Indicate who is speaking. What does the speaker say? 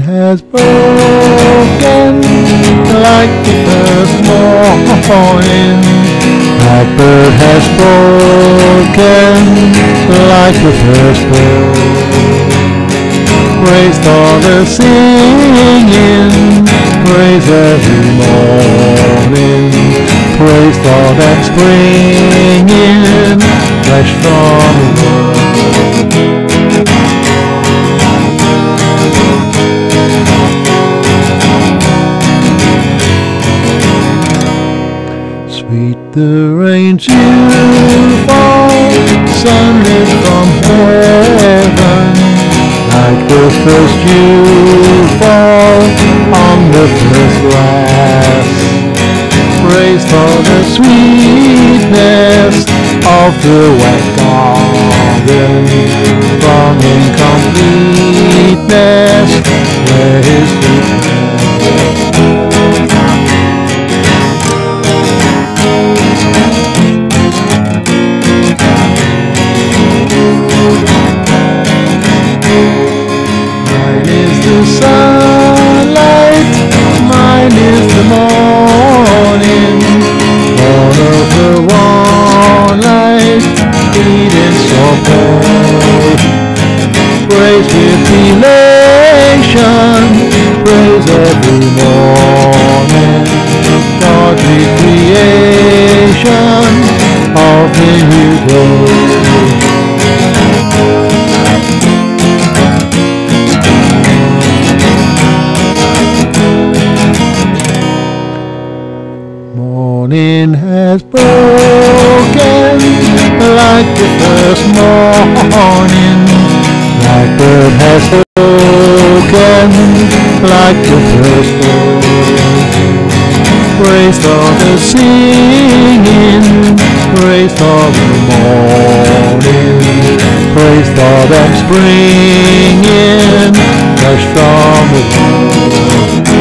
Speaker 1: has broken like the first morning. Blackbird has spoken like the first bird. Praise all the singing, praise every morning. Praise all that springing, fresh from the Sweet the rain to fall, sunlit from heaven, like the first dew fall on the first grass. Praise for the sweetness of the wet garden, bleeding so cold. Praise with elation, praise every morning, godly creation of the new glow. Morning has broken like the first morning. Blackbird has spoken like the first bird. Praise for the singing, praise for the morning, praise for them springing, fresh from the.